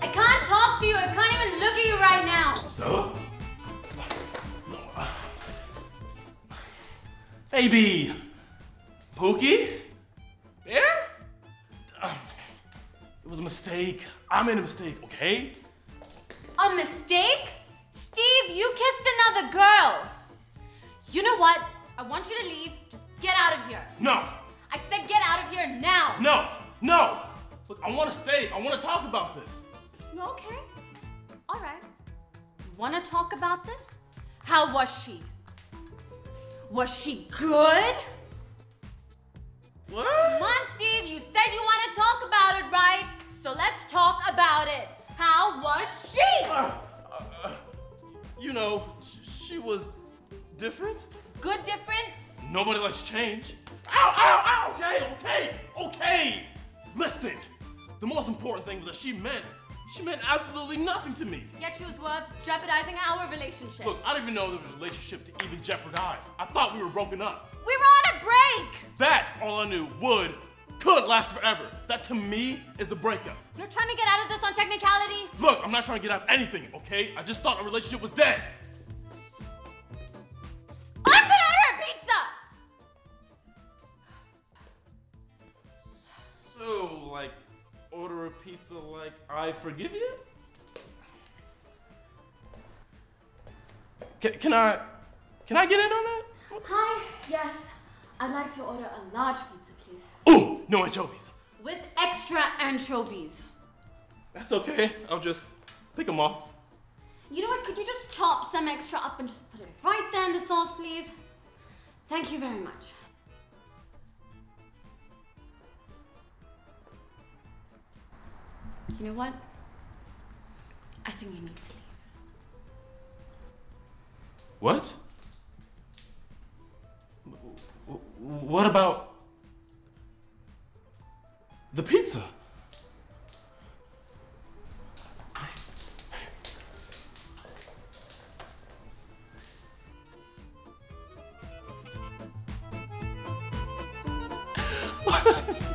I can't talk to you. I can't even look at you right now. So? Baby! Pookie? Bear? It was a mistake. I made a mistake, okay? A mistake? Steve, you kissed another girl. You know what? I want you to leave. Just get out of here. No. I said get out of here now. No no. Look, I want to stay. I want to talk about this. Okay. All right. You want to talk about this? How was she? Was she good? What? Come on, Steve. You said you want to talk about it, right? So let's talk about it. How was she? Uh, uh, you know, sh- she was different. Good, different? Nobody likes change. Thing that she meant, she meant absolutely nothing to me. Yet she was worth jeopardizing our relationship. Look, I didn't even know there was a relationship to even jeopardize. I thought we were broken up. we were on a break. That's all I knew, would, could last forever. That to me is a breakup. You're trying to get out of this on technicality? Look, I'm not trying to get out of anything, okay? I just thought our relationship was dead. I'm gonna order a pizza! So, like, order a pizza like I forgive you? Can, can I, can I get in on that? Hi, yes. I'd like to order a large pizza, please. Ooh, no anchovies. With extra anchovies. That's okay. I'll just pick them off. You know what? Could you just chop some extra up and just put it right there in the sauce, please? Thank you very much. you know what? I think you need to leave. What? What about the pizza?